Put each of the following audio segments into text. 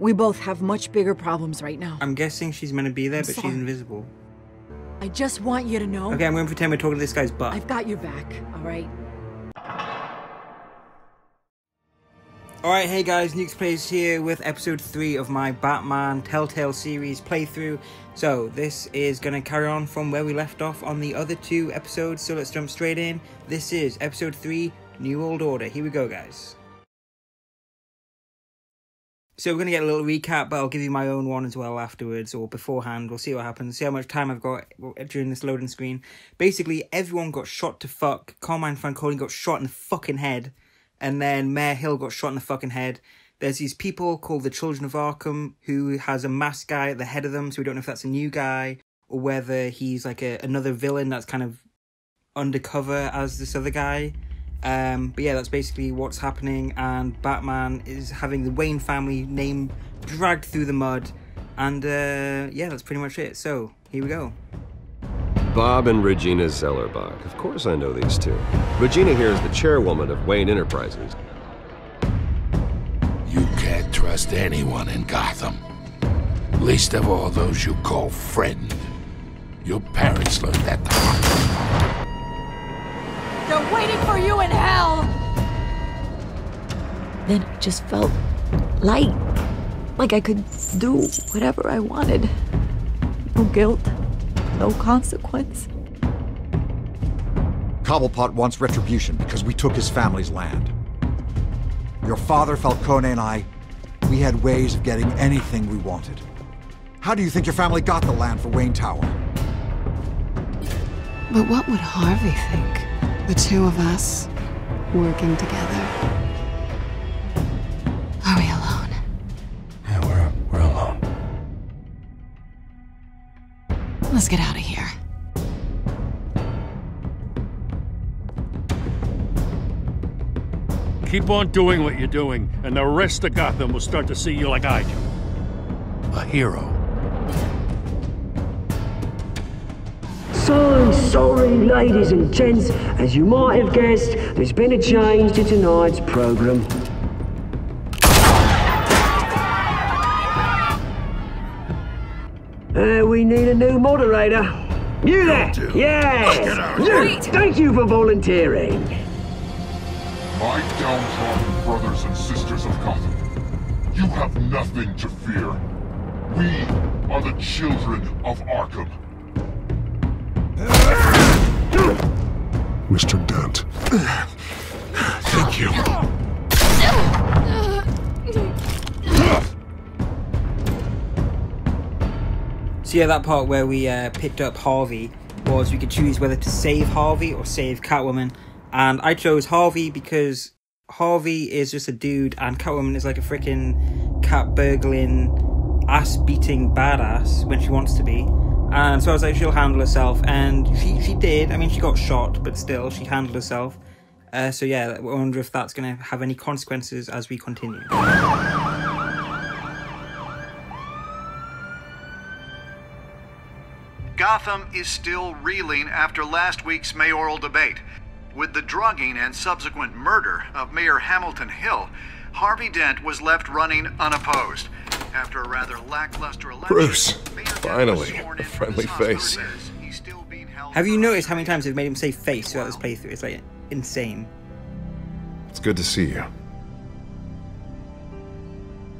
We both have much bigger problems right now. I'm guessing she's meant to be there, I'm but sorry. she's invisible. I just want you to know Okay, I'm going to pretend we're talking to this guy's butt. I've got your back, alright? Alright, hey guys, Nukez Playz here with episode 3 of my Batman Telltale series playthrough. So, this is going to carry on from where we left off on the other two episodes, so let's jump straight in. This is episode 3, New World Order. Here we go, guys. So, we're going to get a little recap, but I'll give you my own one as well afterwards or beforehand. We'll see what happens, see how much time I've got during this loading screen. Basically, everyone got shot to fuck. Carmine Franconi got shot in the fucking head and then Mayor Hill got shot in the fucking head. There's these people called the Children of Arkham who has a masked guy at the head of them, so we don't know if that's a new guy or whether he's like a, another villain that's kind of undercover as this other guy. Um, but yeah, that's basically what's happening, and Batman is having the Wayne family name dragged through the mud, and uh, yeah, that's pretty much it. So here we go. Bob and Regina Zellerbach. Of course I know these two. Regina here is the chairwoman of Wayne Enterprises. You can't trust anyone in Gotham. Least of all those you call friend. Your parents learned that the hard way. They're waiting for you in hell! Then it just felt light. Like I could do whatever I wanted. No guilt, no consequence. Cobblepot wants retribution because we took his family's land. Your father, Falcone, and I, we had ways of getting anything we wanted. How do you think your family got the land for Wayne Tower? But what would Harvey think? The two of us working together. Are we alone? Yeah, we're, we're alone. Let's get out of here. Keep on doing what you're doing, and the rest of Gotham will start to see you like I do. A hero. So sorry, ladies and gents. As you might have guessed, there's been a change to tonight's program. Uh, we need a new moderator. You there? Yes. You. Thank you for volunteering. My downtrodden brothers and sisters of Gotham, you have nothing to fear. We are the children of Arkham. Mr. Dent. Thank you. So yeah, that part where we uh, picked up Harvey was we could choose whether to save Harvey or save Catwoman, and I chose Harvey because Harvey is just a dude, and Catwoman is like a freaking cat burgling, ass beating badass when she wants to be. And so I was like, she'll handle herself, and she she did. I mean, she got shot, but still, she handled herself. Uh, so yeah, I wonder if that's gonna have any consequences as we continue. Gotham is still reeling after last week's mayoral debate. With the drugging and subsequent murder of Mayor Hamilton Hill, Harvey Dent was left running unopposed. After a rather lackluster election, Bruce, Mayor Dent was finally, a friendly face. visits. He's still being held Have you noticed how many times they've made him say face throughout this playthrough? It's like insane. It's good to see you.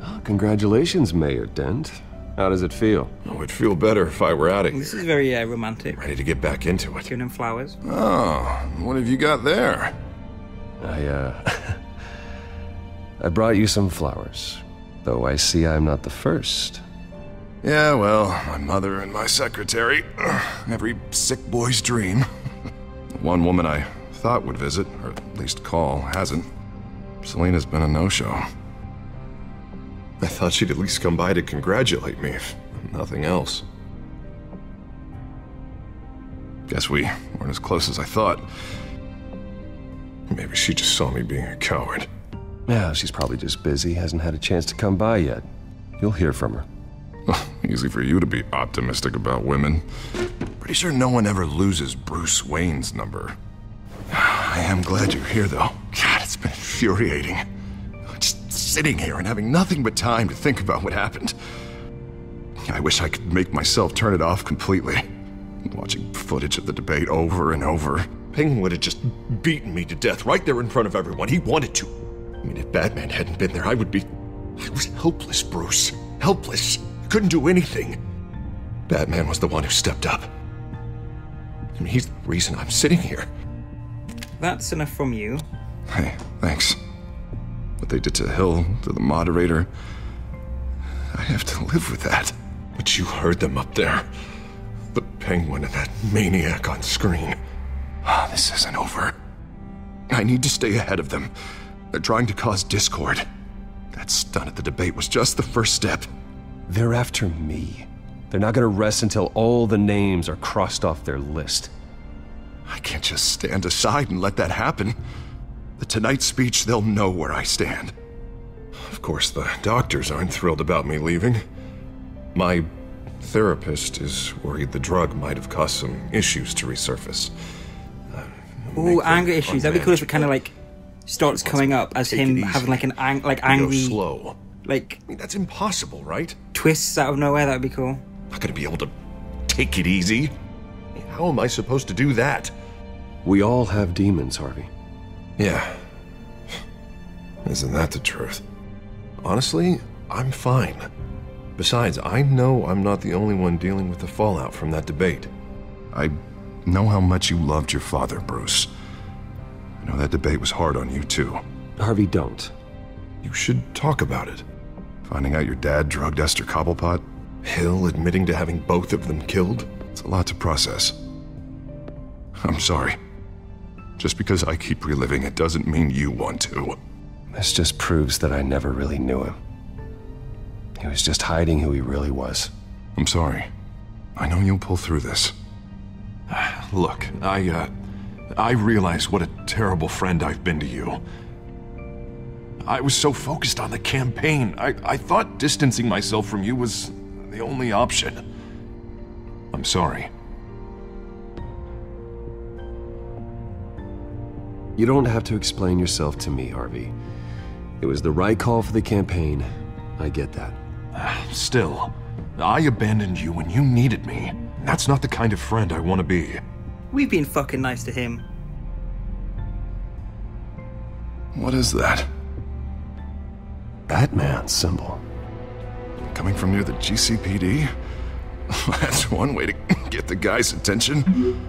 Oh, congratulations, Mayor Dent. How does it feel? Oh, it'd feel better if I were out of This is very uh, romantic. Ready to get back into it. Giving him flowers. Oh, what have you got there? I, uh. I brought you some flowers. Though I see I'm not the first. Yeah, well, my mother and my secretary. Every sick boy's dream. One woman I thought would visit, or at least call, hasn't. Selina's been a no-show. I thought she'd at least come by to congratulate me, if nothing else. Guess we weren't as close as I thought. Maybe she just saw me being a coward. Yeah, she's probably just busy, hasn't had a chance to come by yet. You'll hear from her. Easy for you to be optimistic about women. Pretty sure no one ever loses Bruce Wayne's number. I am glad you're here, though. God, it's been infuriating. Just sitting here and having nothing but time to think about what happened. I wish I could make myself turn it off completely. Watching footage of the debate over and over. Penguin would have just beaten me to death right there in front of everyone. He wanted to. I mean, if Batman hadn't been there, I would be. I was helpless, Bruce. Helpless. Couldn't do anything. Batman was the one who stepped up. I mean, he's the reason I'm sitting here. That's enough from you. Hey, thanks. What they did to Hill, to the moderator. I have to live with that. But you heard them up there. The penguin and that maniac on screen. Oh, this isn't over. I need to stay ahead of them. They're trying to cause discord. That stunt at the debate was just the first step. They're after me. They're not gonna rest until all the names are crossed off their list. I can't just stand aside and let that happen. The Tonight speech, they'll know where I stand. Of course, the doctors aren't thrilled about me leaving. My therapist is worried the drug might have caused some issues to resurface. Uh, Ooh, anger issues. That'd be cool if it kind of like starts coming up as him having like an ang- like angry, slow. like I mean, that's impossible, right? twists out of nowhere. That'd be cool. Not gonna be able to take it easy. How am I supposed to do that? We all have demons, Harvey. Yeah. Isn't that the truth? Honestly, I'm fine. Besides, I know I'm not the only one dealing with the fallout from that debate. I know how much you loved your father, Bruce. I know that debate was hard on you, too. Harvey, don't. You should talk about it. Finding out your dad drugged Esther Cobblepot? Hill admitting to having both of them killed? It's a lot to process. I'm sorry. Just because I keep reliving it doesn't mean you want to. This just proves that I never really knew him. He was just hiding who he really was. I'm sorry. I know you'll pull through this. Look, I, uh, I realize what a terrible friend I've been to you. I was so focused on the campaign, I, I thought distancing myself from you was the only option. I'm sorry. You don't have to explain yourself to me, Harvey. It was the right call for the campaign. I get that. Still, I abandoned you when you needed me. That's not the kind of friend I want to be. We've been fucking nice to him. What is that? Batman symbol. Coming from near the GCPD? That's one way to get the guy's attention.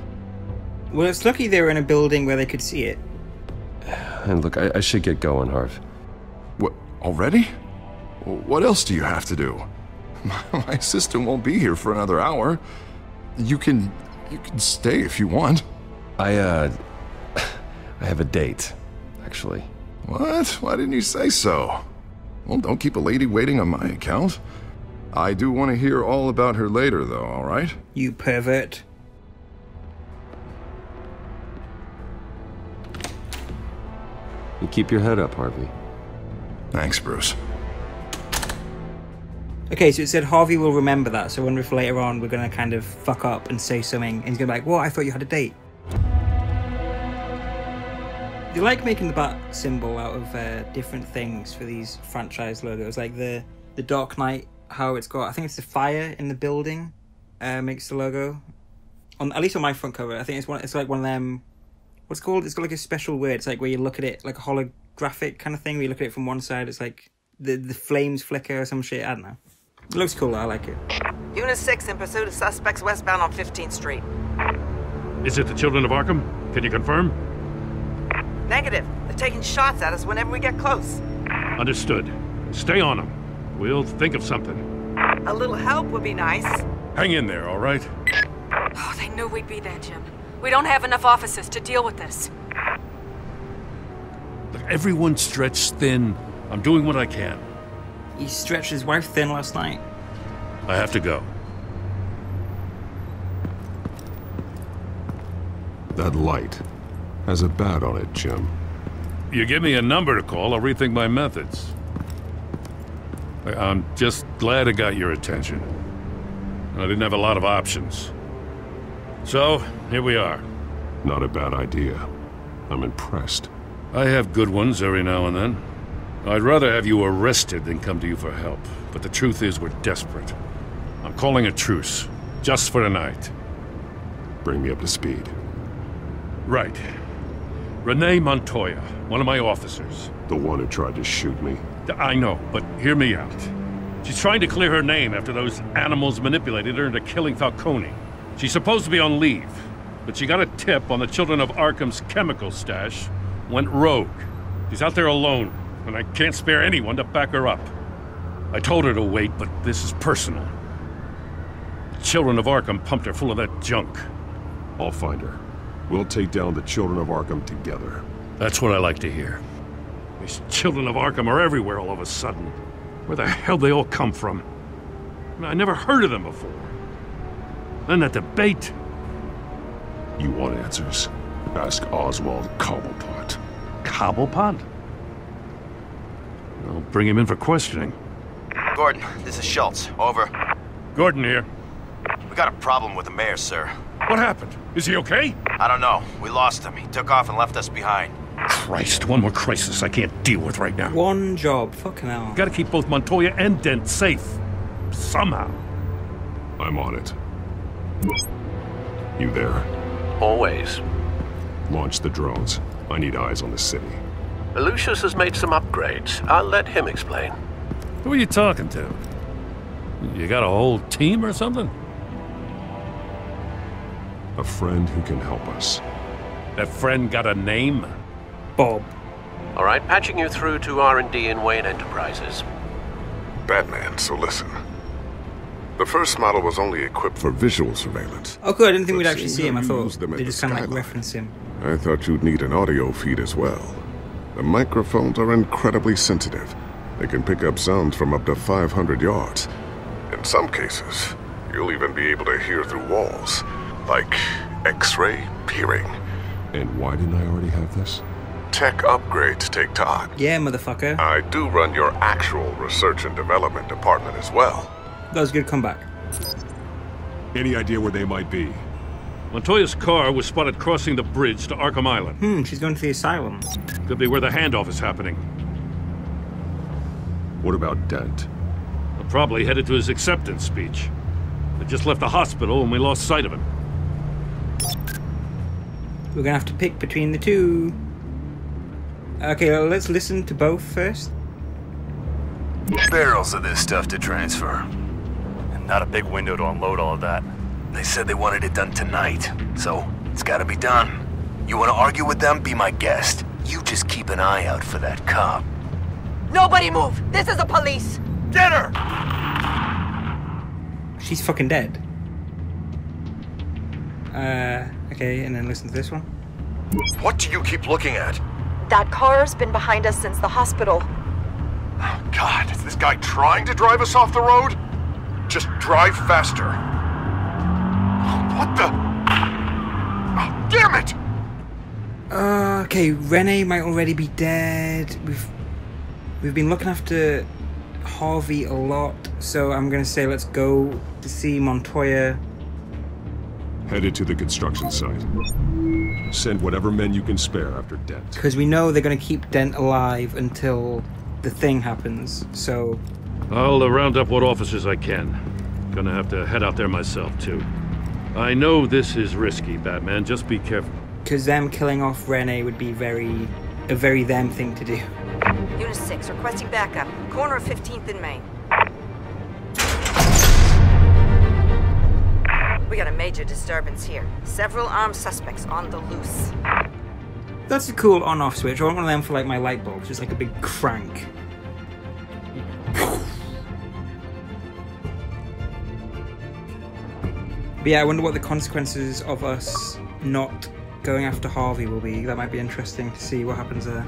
Well, it's lucky they were in a building where they could see it. And look, I, I should get going, Harv. What, already? What else do you have to do? My assistant won't be here for another hour. You can, you can stay if you want. I, uh, I have a date, actually. What? Why didn't you say so? Well, don't keep a lady waiting on my account. I do want to hear all about her later, though, all right? You pervert. You keep your head up, Harvey. Thanks, Bruce. Okay, so it said Harvey will remember that, so I wonder if later on we're gonna kind of fuck up and say something, and he's gonna be like, "What? I thought you had a date." They like making the bat symbol out of uh, different things for these franchise logos, like the the Dark Knight. How it's got, I think it's the fire in the building, uh, makes the logo. On at least on my front cover, I think it's one. It's like one of them. What's called? It's got like a special word. It's like where you look at it like a holographic kind of thing. Where you look at it from one side, it's like the the flames flicker or some shit. I don't know. It looks cool. I like it. Unit 6 in pursuit of suspects westbound on 15th Street. Is it the Children of Arkham? Can you confirm? Negative. They're taking shots at us whenever we get close. Understood. Stay on them. We'll think of something. A little help would be nice. Hang in there, all right? Oh, they knew we'd be there, Jim. We don't have enough officers to deal with this. Look, everyone's stretched thin. I'm doing what I can. He stretched his wife thin last night. I have to go. That light has a bat on it, Jim. You give me a number to call, I'll rethink my methods. I- I'm just glad I got your attention. I didn't have a lot of options. So, here we are. Not a bad idea. I'm impressed. I have good ones every now and then. I'd rather have you arrested than come to you for help. But the truth is, we're desperate. I'm calling a truce, just for tonight. Bring me up to speed. Right. Renee Montoya, one of my officers. The one who tried to shoot me. I know, but hear me out. She's trying to clear her name after those animals manipulated her into killing Falcone. She's supposed to be on leave, but she got a tip on the Children of Arkham's chemical stash, went rogue. She's out there alone, and I can't spare anyone to back her up. I told her to wait, but this is personal. The Children of Arkham pumped her full of that junk. I'll find her. We'll take down the Children of Arkham together. That's what I like to hear. These Children of Arkham are everywhere all of a sudden. Where the hell they all come from? I, never heard of them before. Then that debate. You want answers? Ask Oswald Cobblepot. Cobblepot? I'll bring him in for questioning. Gordon, this is Schultz. Over. Gordon here. We got a problem with the mayor, sir. What happened? Is he okay? I don't know. We lost him. He took off and left us behind. Christ, one more crisis I can't deal with right now. One job, fucking hell. Gotta keep both Montoya and Dent safe. Somehow. I'm on it. You there? Always. Launch the drones. I need eyes on the city. Lucius has made some upgrades. I'll let him explain. Who are you talking to? You got a whole team or something? A friend who can help us. That friend got a name? Bob. All right, patching you through to R&D in Wayne Enterprises. Batman, so listen. The first model was only equipped for visual surveillance. Oh, good. I didn't think we'd actually see him. I thought use them they the just kind of like reference him. I thought you'd need an audio feed as well. The microphones are incredibly sensitive. They can pick up sounds from up to 500 yards. In some cases, you'll even be able to hear through walls, like X-ray peering. And why didn't I already have this? Tech upgrades take time. Yeah, motherfucker. I do run your actual research and development department as well. That was a good comeback. Any idea where they might be? Montoya's car was spotted crossing the bridge to Arkham Island. Hmm, she's going to the asylum. Could be where the handoff is happening. What about Dent? They're probably headed to his acceptance speech. They just left the hospital and we lost sight of him. We're gonna have to pick between the two. Okay, well, let's listen to both first. Barrels of this stuff to transfer. And not a big window to unload all of that. They said they wanted it done tonight, so it's gotta be done. You wanna argue with them? Be my guest. You just keep an eye out for that cop. Nobody move! This is the police! Get her! She's fucking dead. Uh, okay, and then listen to this one. What do you keep looking at? That car's been behind us since the hospital. Oh, God, is this guy trying to drive us off the road? Just drive faster. What the? Oh, damn it! Uh, okay, Renee might already be dead. We've we've been looking after Harvey a lot, so I'm gonna say let's go to see Montoya. Headed to the construction site. Send whatever men you can spare after Dent. Because we know they're gonna keep Dent alive until the thing happens. So I'll uh, round up what officers I can. Gonna have to head out there myself, too. I know this is risky, Batman. Just be careful. because them killing off Renee would be very a very them thing to do. Unit 6, requesting backup. Corner of 15th and Main. We got a major disturbance here. Several armed suspects on the loose. That's a cool on-off switch. I want one of them for like my light bulbs, just like a big crank. But yeah, I wonder what the consequences of us not going after Harvey will be. That might be interesting to see what happens there.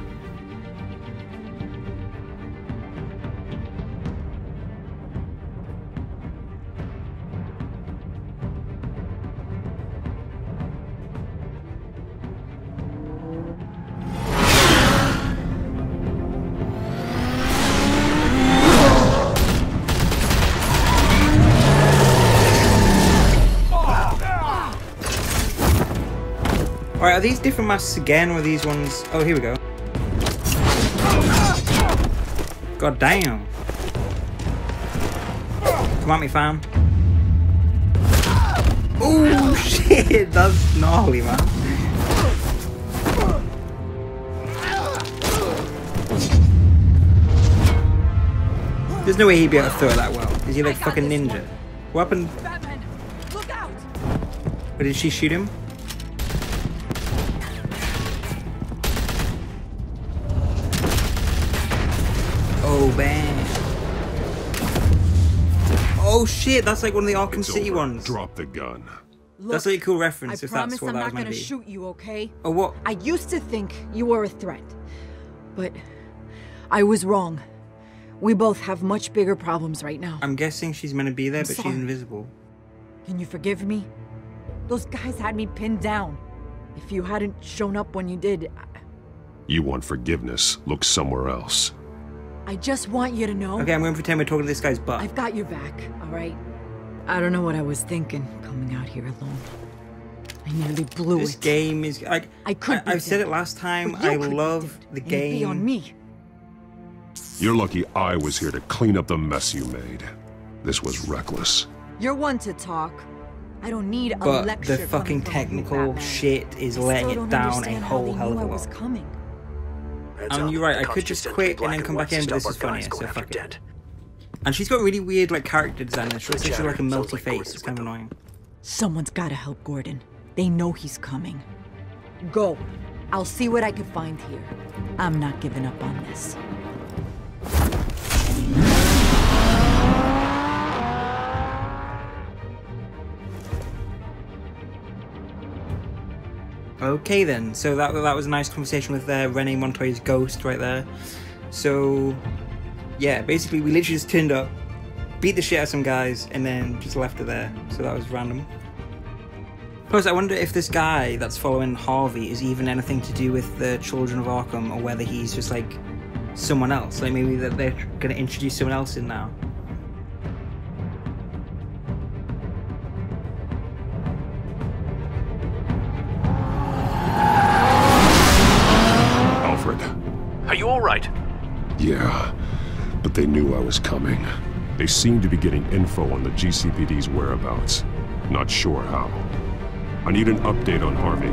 Alright, are these different masks again, or are these ones... Oh, here we go. God damn. Come at me, fam. Oh shit, that's gnarly, man. There's no way he'd be able to throw it that well. Is he like fucking ninja? What happened? But did she shoot him? Oh. Oh shit, that's like one of the Arkham It's City over. ones. Drop the gun. That's like a cool reference I if that's what I'm that not was meant gonna shoot you, okay? Oh, what? I used to think you were a threat, but I was wrong. We both have much bigger problems right now. I'm guessing she's meant to be there, I'm but sorry. she's invisible. Can you forgive me? Those guys had me pinned down. If you hadn't shown up when you did, I- You want forgiveness, look somewhere else. I just want you to know Okay, I'm going to pretend we're talking to this guy's butt. I've got your back, all right? I don't know what I was thinking coming out here alone. I nearly blew This it. This game is like I could. I, be have said it last time. I could love the game. it'd Be on me. You're lucky I was here to clean up the mess you made. This was reckless. You're one to talk. I don't need a But lecture the coming fucking from you, technical shit is I letting it down a whole they hell knew of I a was lot. Coming. I mean, you're right. I could just quit and then come back in, but this is funnier, so fuck it. And she's got really weird like character design. She's Good literally like a chatter. melty Sounds like face. It's kind of annoying. Someone's gotta help Gordon. They know he's coming. Go. I'll see what I can find here. I'm not giving up on this. Okay then, so that that was a nice conversation with uh, Renee Montoya's ghost right there. So, yeah, basically we literally just turned up, beat the shit out of some guys, and then just left it there. So that was random. Plus, I wonder if this guy that's following Harvey is even anything to do with the Children of Arkham, or whether he's just like someone else. Like maybe that they're gonna introduce someone else in now. Are you all right? Yeah, but they knew I was coming. They seemed to be getting info on the GCPD's whereabouts. Not sure how. I need an update on Harvey.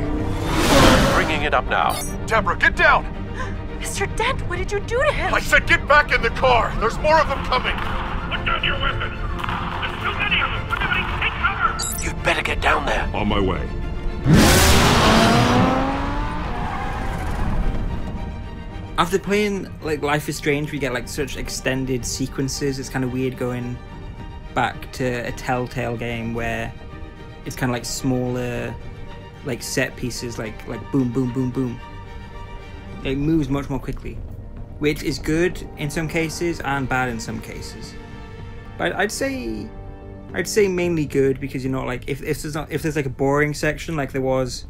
Bringing it up now. Deborah, get down! Mr. Dent, what did you do to him? I said get back in the car! There's more of them coming! Put down your weapon! There's too many of them! Everybody take cover! You'd better get down there. On my way. After playing like Life is Strange, we get like such extended sequences. It's kind of weird going back to a Telltale game where it's kind of like smaller, like set pieces, like like boom, boom, boom, boom. It moves much more quickly, which is good in some cases and bad in some cases. But I'd say, I'd say mainly good because you're not like if if there's not if there's like a boring section like there was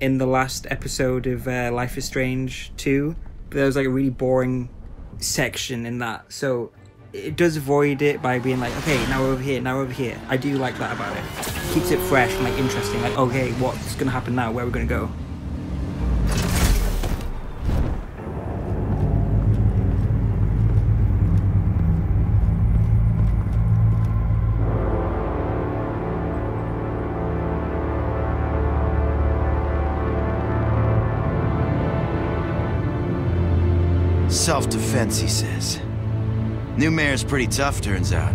in the last episode of uh, Life is Strange 2, but there was like a really boring section in that. So it does avoid it by being like, okay, now we're over here, now we're over here. I do like that about it. Keeps it fresh and like interesting. Like, okay, what's gonna happen now? Where are we gonna go? Self-defense, he says. New mayor's pretty tough, turns out.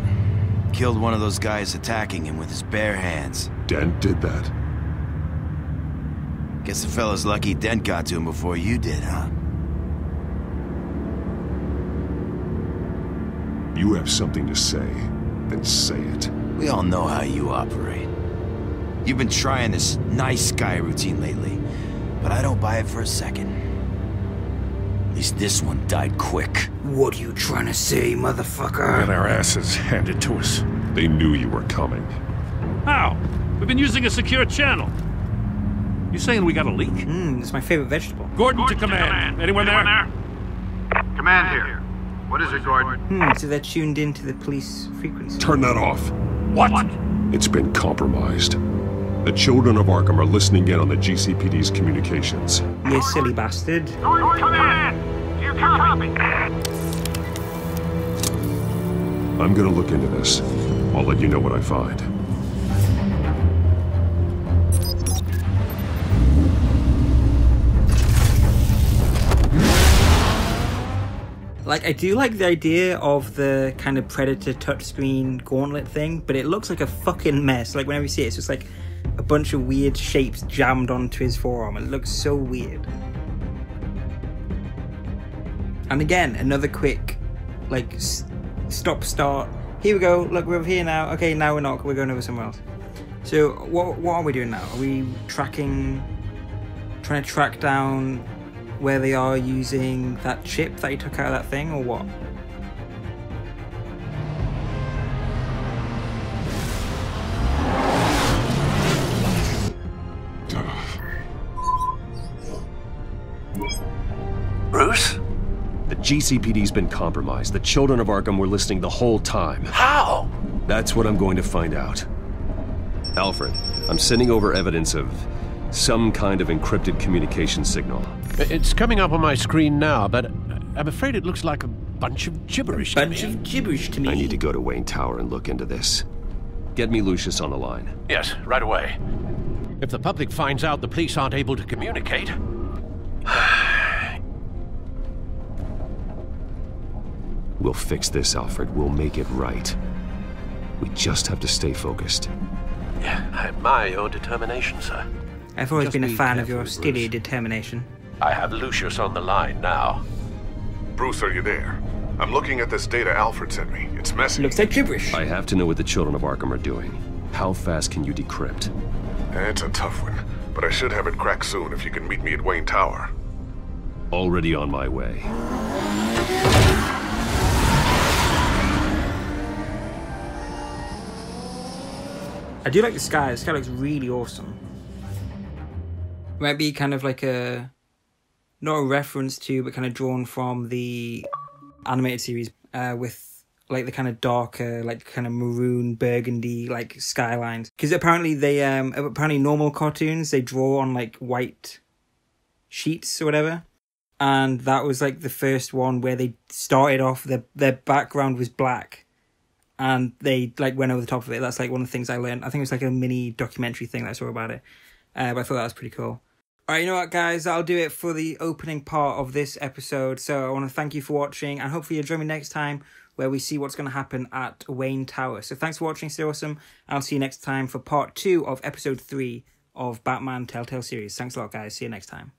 Killed one of those guys attacking him with his bare hands. Dent did that. Guess the fella's lucky Dent got to him before you did, huh? You have something to say, then say it. We all know how you operate. You've been trying this nice guy routine lately, but I don't buy it for a second. At least this one died quick. What are you trying to say, motherfucker? Got our asses handed to us. They knew you were coming. How? We've been using a secure channel. You saying we got a leak? Mmm, it's my favorite vegetable. Gordon, to command. Anyone, there? Command here. What is it, Gordon? Hmm, so they're tuned into the police frequency. Turn that off. What? It's been compromised. The children of Arkham are listening in on the GCPD's communications. You silly bastard. Command! You copy? I'm gonna look into this. I'll let you know what I find. Like, I do like the idea of the kind of Predator touchscreen gauntlet thing, but it looks like a fucking mess. Like, whenever you see it, it's just like a bunch of weird shapes jammed onto his forearm. It looks so weird. And again, another quick, like, stop start. Here we go. Look, we're over here now. Okay, now we're not. We're going over somewhere else. So, what what are we doing now? Are we tracking, trying to track down where they are using that chip that he took out of that thing, or what? GCPD's been compromised. The children of Arkham were listening the whole time. How? That's what I'm going to find out. Alfred, I'm sending over evidence of some kind of encrypted communication signal. It's coming up on my screen now, but I'm afraid it looks like a bunch of gibberish bunch to me. of gibberish to me. I need to go to Wayne Tower and look into this. Get me Lucius on the line. Yes, right away. If the public finds out the police aren't able to communicate, We'll fix this, Alfred. We'll make it right. We just have to stay focused. yeah, I admire your determination, sir. I've always Just been a be fan of careful, your Bruce. steady determination. I have Lucius on the line now. Bruce, are you there? I'm looking at this data Alfred sent me. It's messy. Looks like gibberish. I have to know what the children of Arkham are doing. How fast can you decrypt? It's a tough one, but I should have it cracked soon if you can meet me at Wayne Tower. Already on my way. I do like the sky. The sky looks really awesome. Might be kind of like a not a reference to, but kind of drawn from the animated series uh, with like the kind of darker, like kind of maroon burgundy like skylines. Because apparently they um apparently normal cartoons they draw on like white sheets or whatever. And that was like the first one where they started off their their background was black and they like went over the top of it. That's like one of the things I learned. I think it was like a mini documentary thing that I saw about it. Uh, but I thought that was pretty cool. All right, you know what, guys? I'll do it for the opening part of this episode. So I want to thank you for watching, and hopefully you'll join me next time where we see what's going to happen at Wayne Tower. So thanks for watching, stay awesome. I'll see you next time for part two of episode three of Batman Telltale series. Thanks a lot, guys. See you next time.